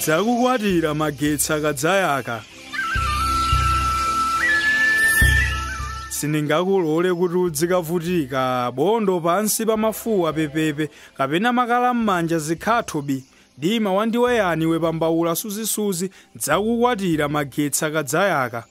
dzakukwatira magetsi akadzayaka siningakulole kuti udzikavutika bondo pansi pa mafuwa pepepe kapena makala m'manja zikhathubi dima wandiweyani we pambawula suzisuzi dzakukwatira magetsi akadzayaka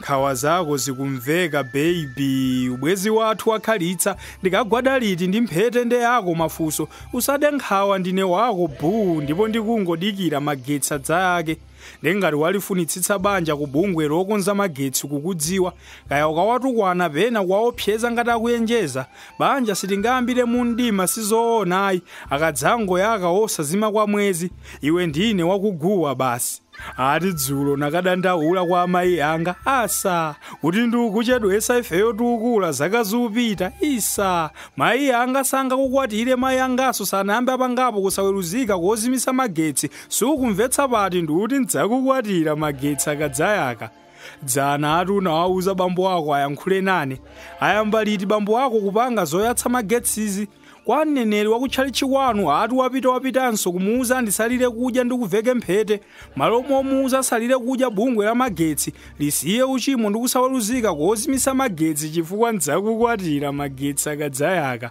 nkhawa zako zikumveka beibi ubwezi wathu wakhalitsa ndikagwada ndi mphete nde yako mafuso usade nkhawa ndine wako buu ndipo ndikungodikira magetsa magetsi ndi ngati walifunitsitsa banja ku bungwe lokonza magetsi kukudziwa kaya ukawatukwana pena kuwaopseza ngati akuyenjeza banja sitingayambire mu mdima sizoonayi akadzangoyaka osazima kwa mwezi iwe ndine wakuguwa basi ati dzulo nakadandaula kwa amayi anga asa kuti ndikuchedwa ifeyo tikukula zaka ziupita isa mayi anga sangakukwatire mayi angaso sanayambe apangapo kusaweruzika kozimisa magetsi sukumvetsa pati ndikuti ndidzakukwatira magetsi akadzayaka dzana ati unawawuza bambo ako ayankhule nane ayamba liti bambo ako kupanga zoyatsa magetsizi kwa mneneri wakutchalitchi kwanu ati wapita wapitanso kumuuza andisalire kudya ndikuveke mphete malomo omuuza asalire kudya bungwe la magetsi lisiye uchimo ndikusawaluzika kuozimisa magetsi chifukwa ndzakukwatira magetsi akadzayaka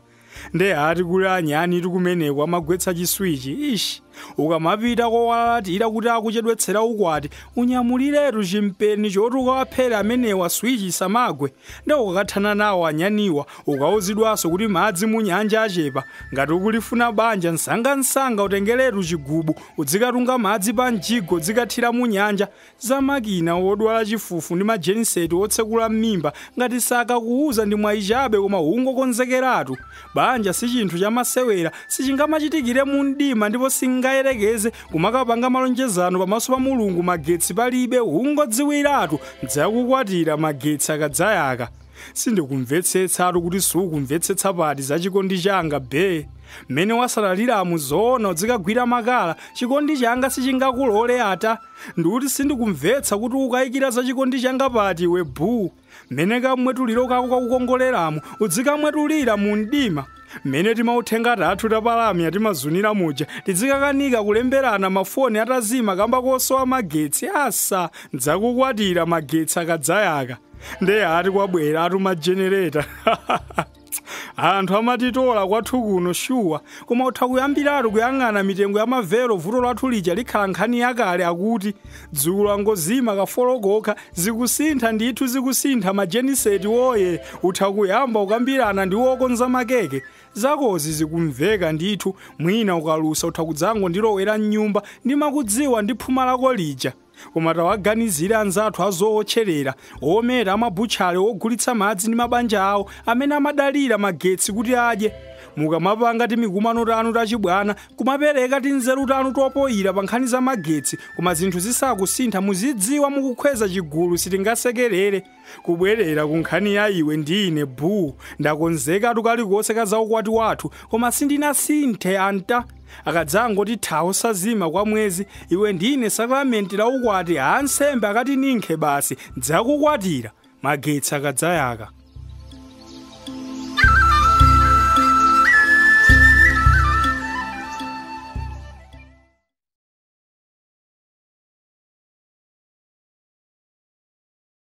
ndi ati kuli anyani ti kumenekwa amagwetsa chiswichi ishi ukamapita kowati ida kuti akuchedwetsera ukwati unyamuliretu chimpeni choti ukawaphere amenewa swichisa magwe ndaukakathana nawo anyaniwa ukawuzidwaso kuti madzi munyanja achepa ngati ukulifuna banja msangamsanga utengeretu chigubu udzikatunga madzi pa mjigo dzikathira munyanja za makina wodwala chifufu ndi majeniseti wotsekula mmimba ngati saka kuwuza ndi mwayichabe koma ungokonzekeratu banja si chinthu chamasewera sichingamachitikire mu mdima ndipo singa tikayerekeze kumakapanga malonjezano pamaso pa mulungu magetsi palibe ungodziwiratu dzakukwatira magetsi akadzayaka sindikumvetsetsatu kuti sukumvetsetsa pati za chikondi changa be mmene wasalaliramu zoona udzikagwira makala chikondi changa sichingakulole ata ndikuti sindikumvetsa kuti ukayikira za chikondi changa pati we mmene kamwetuliro kako kakukongoleramu udzikamwetulira mu mdima mmene timauthenga athu tapalamya timazunira muja tidzikakanika kulemberana mafoni atazima kamba kosowa magetsi asa ndzakukwatira magetsi akadzayaka ndeye ati kwabwera atu majenereta anthu amatitola kwathu kuno shuwa koma utha kuyambiratu kuyang'ana mitengo ya mavelo vuto lathu lija likhala nkhani yakale akuti dzulo angozima kafolokoka zikusintha ndithu zikusintha majeniseti woye utha kuyamba ukambirana ndi wokonza makeke zakozi zikumveka ndithu mwina ukalusa utha kudzango ndilowera mnyumba ndimakudziwa ndi phuma lako lija umata waganizira anzathu azoocherera womera amabuchale wogulitsa madzi ndi mabanja awo amene amadalira magetsi kuti adye mukamapanga ti mikumano tanu tachibwana kumapereka ti nzeru tanu topoyira pa nkhani za magetsi koma zinthu zisakusintha muzidziwa mukukhweza chigulu sitingasekerere kubwerera ku nkhani ya iwe ndi ine buu ndakonzeka tukalikose ka zaukwati wathu koma sindinasinthe anta akadzangoti thawo sazima kwa mwezi iwe ndine sakramenti la ukwati ansembe akati ninkhe basi ndzakukwatira magetsi akadzayaka